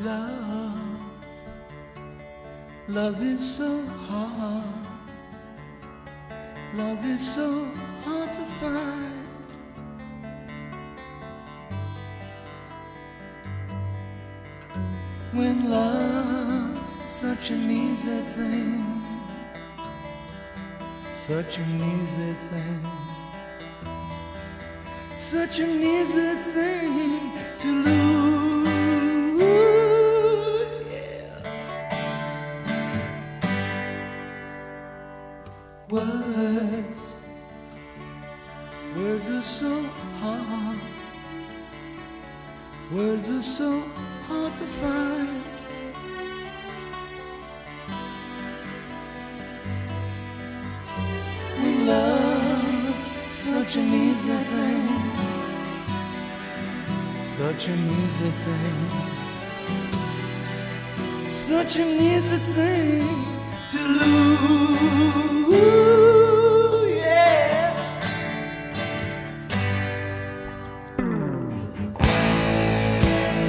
Love, love is so hard. Love is so hard to find. When love, such an easy thing, such an easy thing, such an easy thing to lose. Words, words are so hard. Words are so hard to find. When love's such an easy thing, such an easy thing, such an easy thing to lose.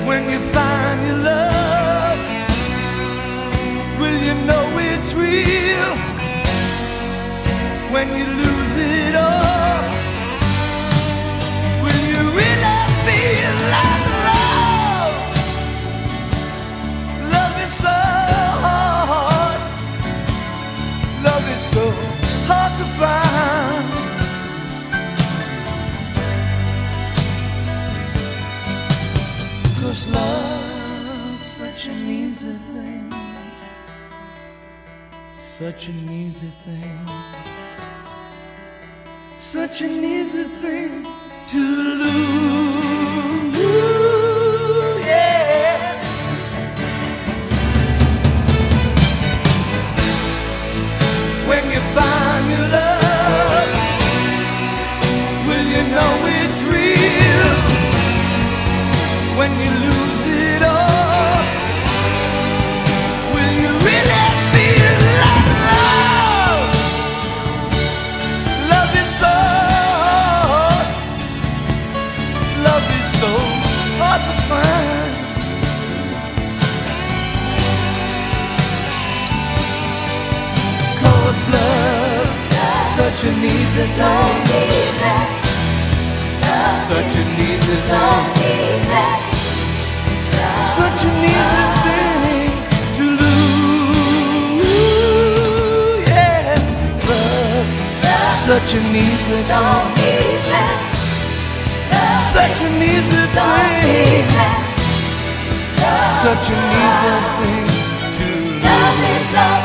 When you find your love, will you know it's real? When you lose it all, will you really feel? Love is so hard, love is so hard to find. Cause love's such an easy thing, such an easy thing, such an easy thing to lose. So hard to find. Cause love's such an easy thing. Such an easy thing such an easy thing to lose. Yeah, love, such an easy thing, such an easy thing, such an easy thing to lose. Love,